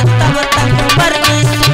तब तक परमेश्वर